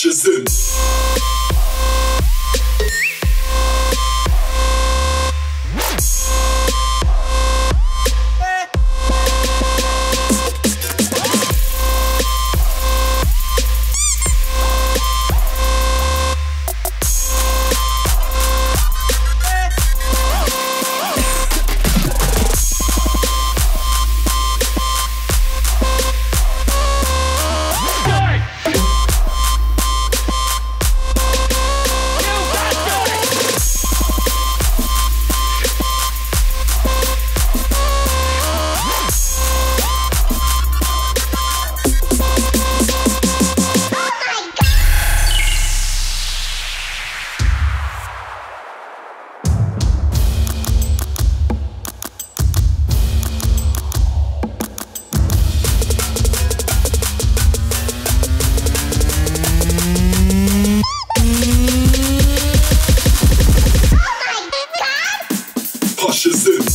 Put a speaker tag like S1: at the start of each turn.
S1: ashes cautious.